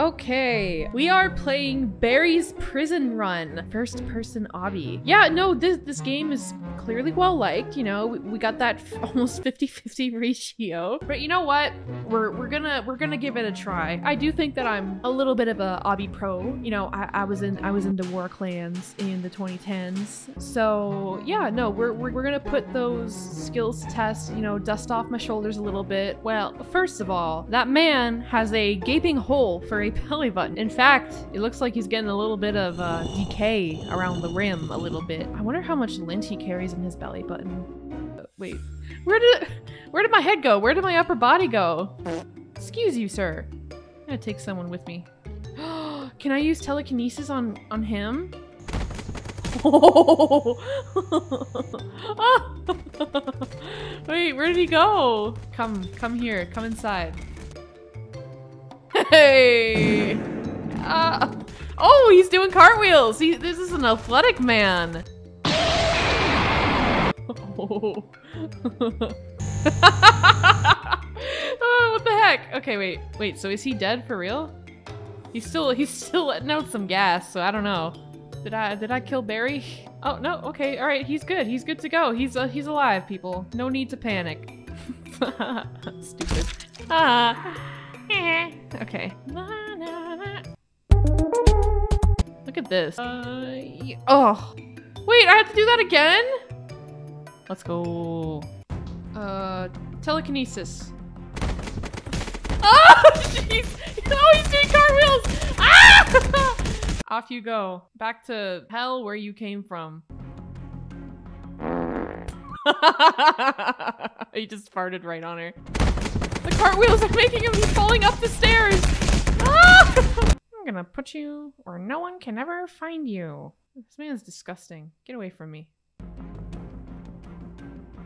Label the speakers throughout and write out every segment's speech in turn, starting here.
Speaker 1: Okay, we are playing Barry's Prison Run, first person obby. Yeah, no, this this game is clearly well liked, you know. We, we got that almost 50-50 ratio. But you know what? We're we're gonna we're gonna give it a try. I do think that I'm a little bit of a obby pro. You know, I, I was in I was into war clans in the 2010s. So yeah, no, we're, we're we're gonna put those skills to test, you know, dust off my shoulders a little bit. Well, first of all, that man has a gaping hole for a belly button. In fact, it looks like he's getting a little bit of uh, decay around the rim a little bit. I wonder how much lint he carries in his belly button. Uh, wait, where did where did my head go? Where did my upper body go? Excuse you, sir. I'm gonna take someone with me. Can I use telekinesis on on him? Wait, where did he go? Come, come here. Come inside. Oh, he's doing cartwheels. He, this is an athletic man. Oh. oh, what the heck? Okay, wait, wait. So is he dead for real? He's still he's still letting out some gas. So I don't know. Did I did I kill Barry? Oh no. Okay. All right. He's good. He's good to go. He's uh, he's alive. People. No need to panic. Stupid. Ah. okay. Look at this. Uh, oh. Wait, I have to do that again? Let's go. Uh, telekinesis. Oh, jeez. Oh, he's doing cartwheels. Ah! Off you go. Back to hell where you came from. he just farted right on her. The cartwheels are making him he's falling up the stairs. Ah! gonna put you where no one can ever find you. This man's disgusting. Get away from me.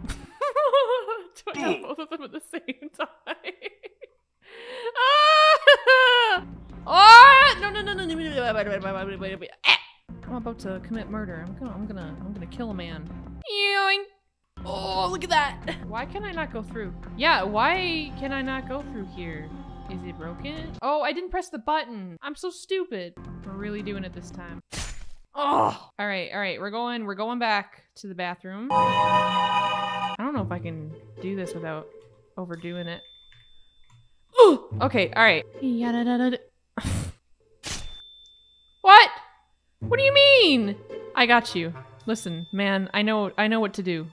Speaker 1: Do I have both of them at the same time? I'm about to commit murder. I'm gonna, I'm gonna, I'm gonna kill a man. Yoink! Oh, look at that! Why can I not go through? Yeah, why can I not go through here? Is it broken? Oh, I didn't press the button. I'm so stupid. We're really doing it this time. Oh, all right, all right. We're going, we're going back to the bathroom. I don't know if I can do this without overdoing it. Oh, okay, all right. What? What do you mean? I got you. Listen, man, I know I know what to do.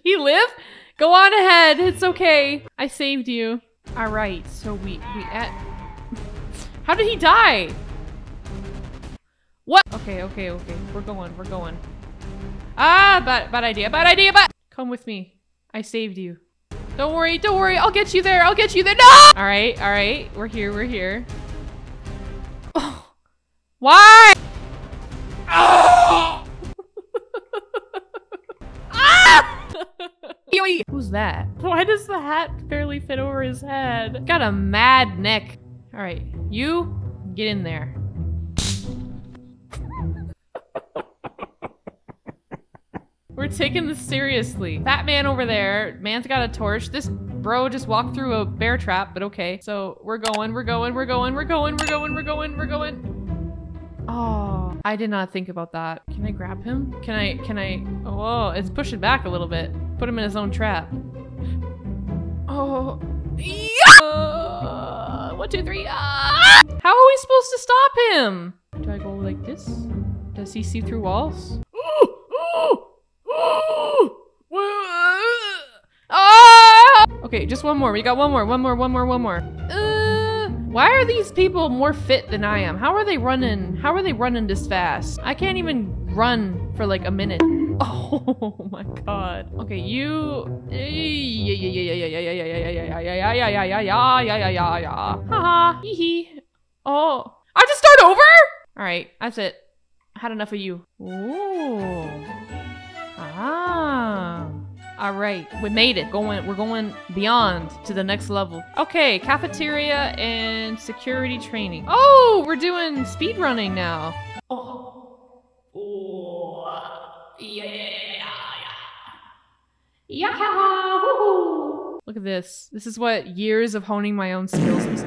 Speaker 1: He live? Go on ahead. It's okay. I saved you. All right. So we we at How did he die? What? Okay, okay, okay. We're going. We're going. Ah, bad bad idea. Bad idea. Bad. Come with me. I saved you. Don't worry. Don't worry. I'll get you there. I'll get you there. No! All right. All right. We're here. We're here. Oh. Why? Who's that? Why does the hat barely fit over his head? Got a mad neck. All right, you get in there. We're taking this seriously. That man over there, man's got a torch. This bro just walked through a bear trap, but okay. So we're going, we're going, we're going, we're going, we're going, we're going, we're going. Oh, I did not think about that. Can I grab him? Can I, can I, oh, it's pushing back a little bit. Put him in his own trap. Oh, yeah! One, two, three, ah! How are we supposed to stop him? Do I go like this? Does he see through walls? Ah! Okay, just one more. We got one more, one more, one more, one more. Uh, why are these people more fit than I am? How are they running? How are they running this fast? I can't even run for like a minute. Oh my god. Okay, you. Haha. Hee. Oh. I just start over? Alright, that's it. I had enough of you. Ooh. Ah. All right, we made it. Going, we're going beyond to the next level. Okay, cafeteria and security training. Oh, we're doing speed running now. Yeah, yeah, yeah, yeah. Woohoo! Look at this. This is what years of honing my own skills. has-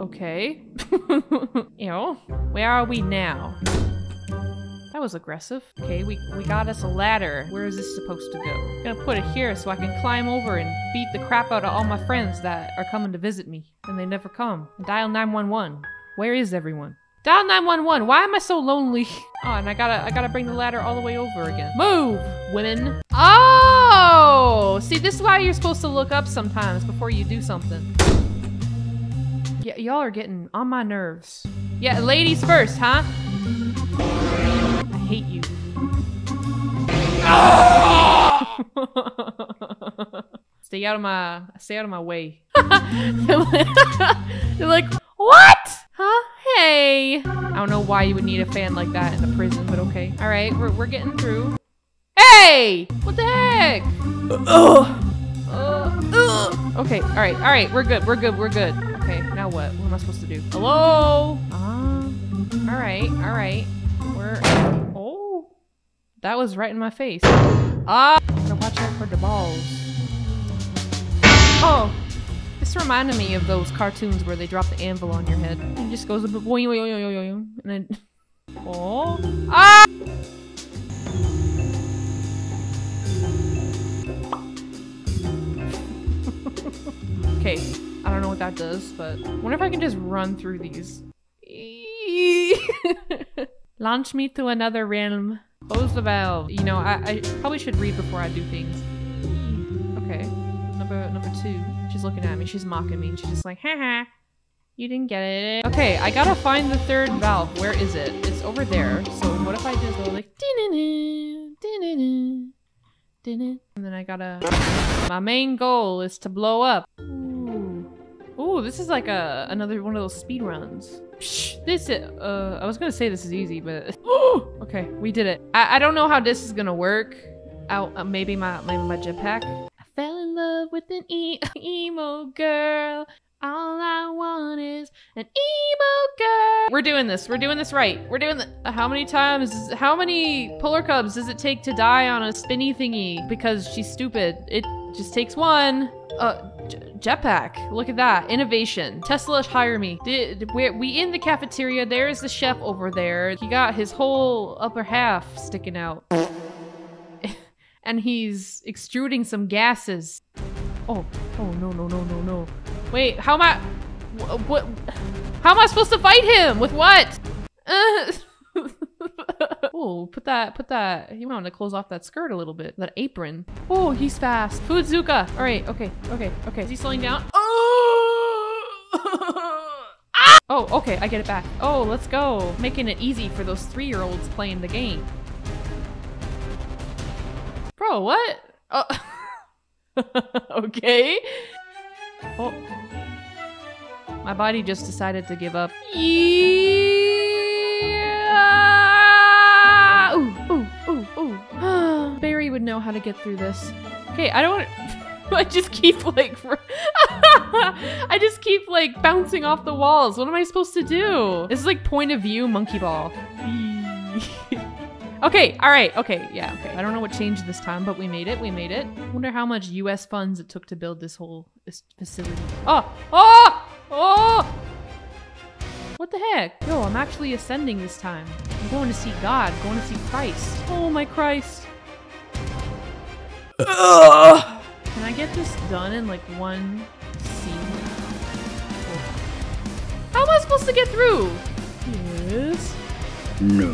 Speaker 1: Okay. Ew. Where are we now? That was aggressive. Okay, we, we got us a ladder. Where is this supposed to go? I'm gonna put it here so I can climb over and beat the crap out of all my friends that are coming to visit me. And they never come. Dial 911. Where is everyone? Dial 911. Why am I so lonely? Oh, and I gotta I gotta bring the ladder all the way over again. Move, women. Oh! See, this is why you're supposed to look up sometimes before you do something. Yeah, y'all are getting on my nerves. Yeah, ladies first, huh? I hate you. stay out of my stay out of my way. They're like, what? Hey. I don't know why you would need a fan like that in a prison, but okay. All right, we're, we're getting through. Hey! What the heck? Ugh. Okay, all right, all right, we're good, we're good, we're good. Okay, now what? What am I supposed to do? Hello? Um, all right, all right. We're, oh, that was right in my face. Ah, gotta watch out for the balls. Oh, this reminded me of those cartoons where they drop the anvil on your head. It just goes boing, and then, oh, ah! Okay, I don't know what that does, but I wonder if I can just run through these. Launch me to another realm. Close the valve. You know, I, I probably should read before I do things. Okay, number number two. She's looking at me. She's mocking me. She's just like, haha. You didn't get it. Okay, I gotta find the third valve. Where is it? It's over there. So what if I just go like, "Din-din-din, din-din-din, din-din," and then I gotta. My main goal is to blow up. Ooh, Ooh, this is like a another one of those speed runs. Shh, this is, uh, I was gonna say this is easy, but okay, we did it. I, I don't know how this is gonna work. Out, uh, maybe my my jetpack. Love with an e emo girl. All I want is an emo girl. We're doing this. We're doing this right. We're doing the. How many times? How many polar cubs does it take to die on a spinny thingy because she's stupid? It just takes one. Uh, jetpack. Look at that. Innovation. Tesla hire me. We we in the cafeteria? There's the chef over there. He got his whole upper half sticking out. and he's extruding some gases. Oh, oh no no no no no. Wait, how am I? What? How am I supposed to fight him? With what? Uh, oh, put that, put that. You want to close off that skirt a little bit, that apron. Oh, he's fast. Foodzuka. All right, okay, okay, okay. Is he slowing down? Oh! Ah! Oh, okay, I get it back. Oh, let's go. Making it easy for those three-year-olds playing the game. Bro, what? Oh. okay. Oh. My body just decided to give up. Yeah. Ooh, ooh, ooh, ooh. Barry would know how to get through this. Okay, I don't. I just keep like. I just keep like bouncing off the walls. What am I supposed to do? This is like point of view monkey ball. Okay, all right, okay, yeah, okay. I don't know what changed this time, but we made it, we made it. Wonder how much US funds it took to build this whole this facility. Oh, oh, oh! What the heck? Yo, I'm actually ascending this time. I'm going to see God, going to see Christ. Oh my Christ. Can I get this done in like one scene? Oh. How am I supposed to get through? Yes.
Speaker 2: No.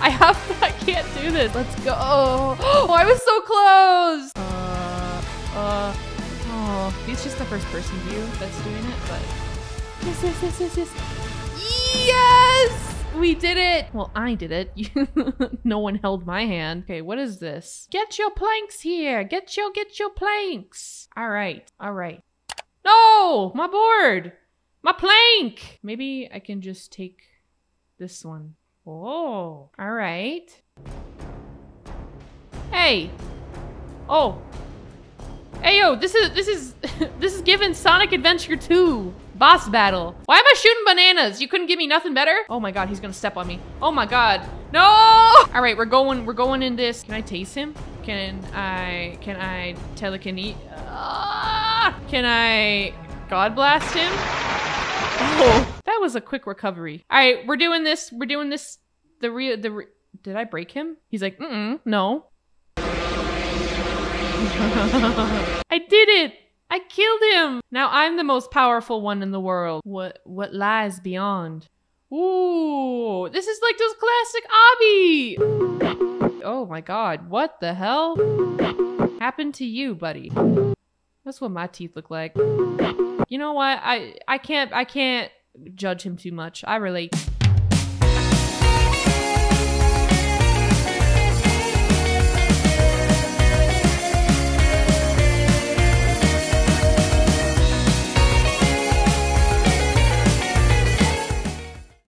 Speaker 1: I have to, I can't do this. Let's go. Oh, I was so close. Uh, uh, oh, it's just the first person view that's doing it, but yes, yes, yes, yes, yes. Yes, we did it. Well, I did it. no one held my hand. Okay, what is this? Get your planks here. Get your get your planks. All right, all right. No, my board, my plank. Maybe I can just take this one. Oh, all right. Hey. Oh. Hey yo, this is this is this is given Sonic Adventure 2 boss battle. Why am I shooting bananas? You couldn't give me nothing better? Oh my god, he's gonna step on me. Oh my god. No! All right, we're going, we're going in this. Can I taste him? Can I, can I telekinesis? Ah! Can I God blast him? Oh, that was a quick recovery. All right, we're doing this. We're doing this. The real, the re did I break him? He's like, mm-mm, no. I did it. I killed him. Now I'm the most powerful one in the world. What, what lies beyond? Ooh, this is like those classic obby. Oh my god, what the hell happened to you, buddy? That's what my teeth look like. You know what? I I can't I can't judge him too much. I relate.